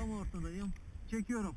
Tam ortadayım. Çekiyorum.